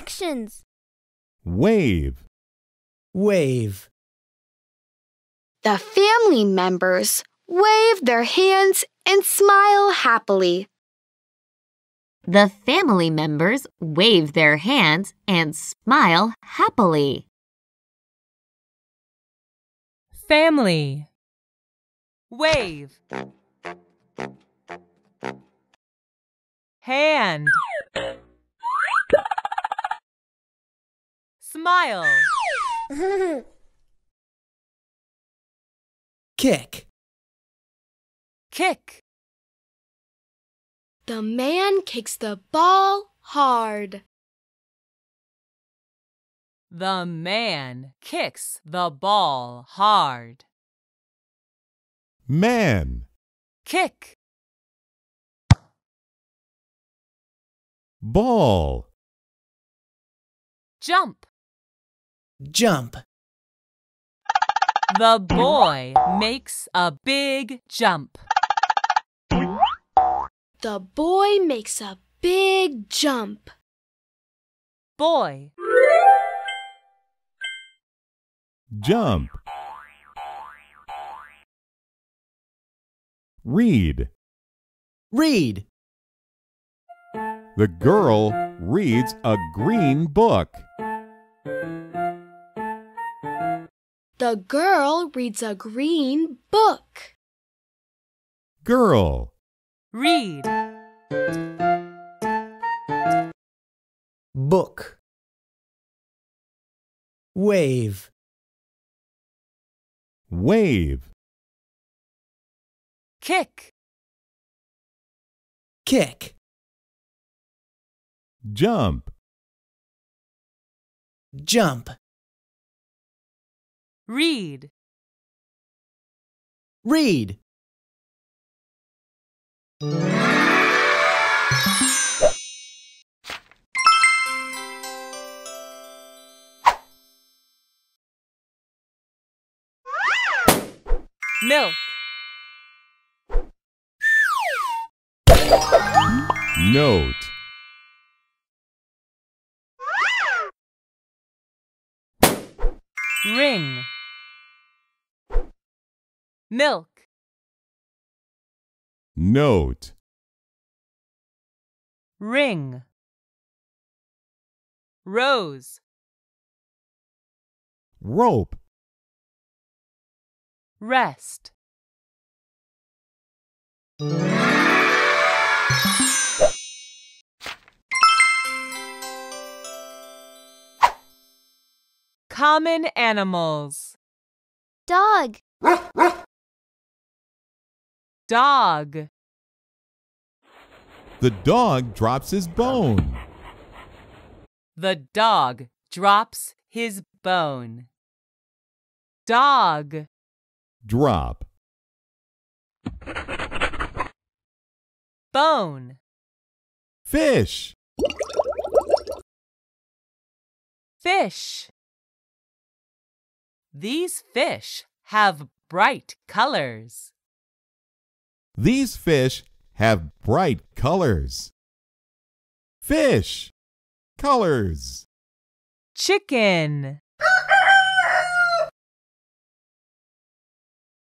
Actions. Wave, wave, The family members wave their hands and smile happily. The family members wave their hands and smile happily. family, wave, hand, smile, kick, kick, The man kicks the ball hard. the man kicks the ball hard, man, kick, ball, jump. Jump, The boy makes a big jump. The boy makes a big jump. Boy, jump. Read. read, The girl reads a green book. The girl reads a green book. Girl, read, book, wave, wave, kick, kick, jump, jump, read, read, milk, note, ring, milk, note, ring, rose, rope, rest. Common animals. Dog Dog. The dog drops his bone. The dog drops his bone. Dog. Drop. Bone. Fish. Fish. These fish have bright colors. These fish have bright colors. Fish. Colors. Chicken.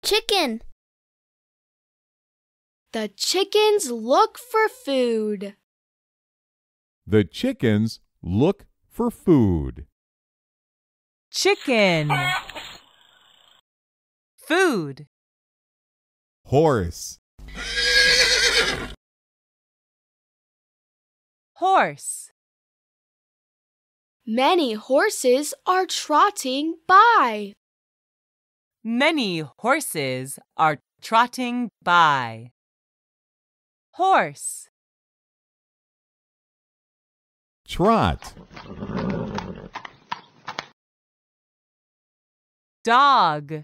Chicken The chickens look for food. The chickens look for food. Chicken. Food. Horse. Horse. Many horses are trotting by. Many horses are trotting by. Horse. Trot. Dog.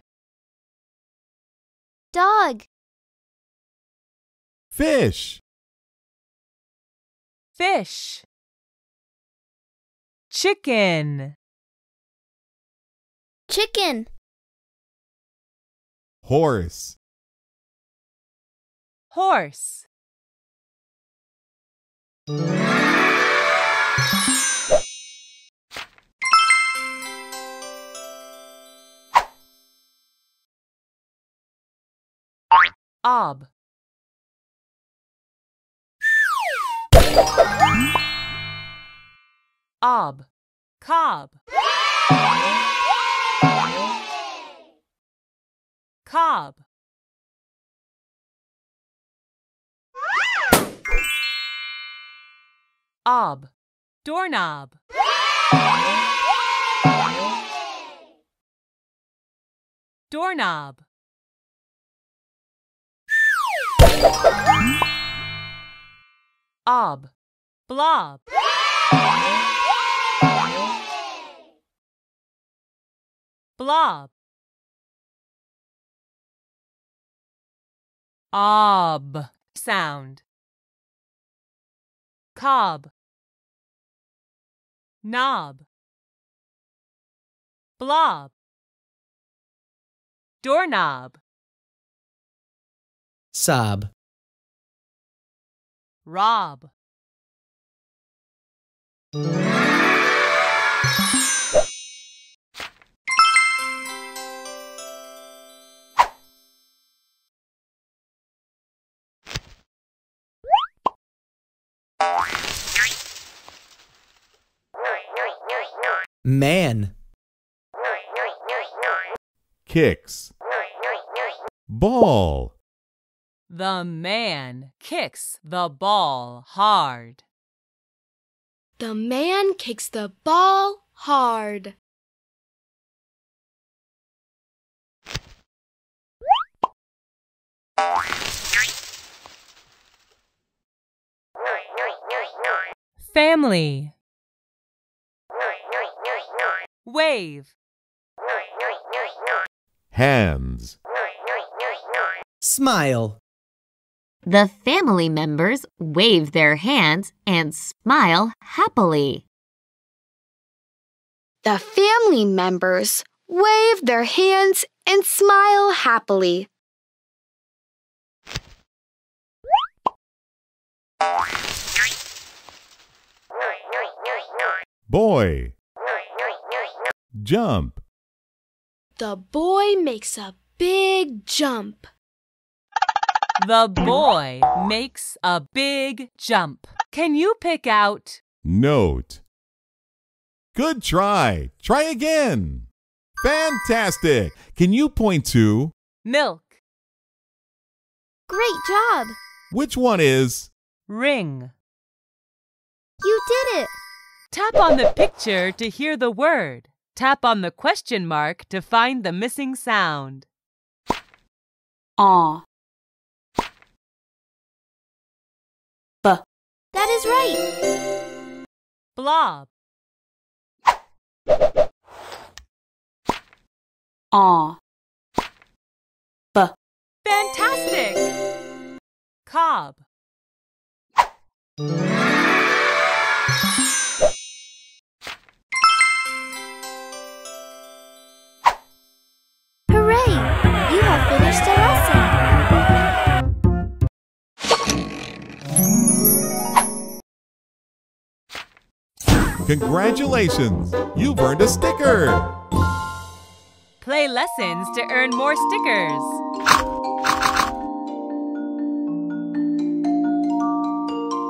Dog Fish. Fish. Chicken. Chicken. Horse. Horse. Ob. Ob. Cob. Cob. Ob. Doorknob. Doorknob. Ob. Blob. Blob. Ob sound. Cob. Knob. Blob. Doorknob. Sob. Rob. Man. Kicks. Ball. The man kicks the ball hard. The man kicks the ball hard. Family. Wave. Hands. Smile. The family members wave their hands and smile happily. The family members wave their hands and smile happily. Boy. Jump. The boy makes a big jump. The boy makes a big jump. Can you pick out Note. Good try. Try again. Fantastic. Can you point to milk, Great job! which one is ring? You did it! Tap on the picture to hear the word. Tap on the question mark to find the missing sound. Aw. B. That is right! Blob, Aw. B. fantastic! Cob, Congratulations. You've earned a sticker. play lessons to earn more stickers.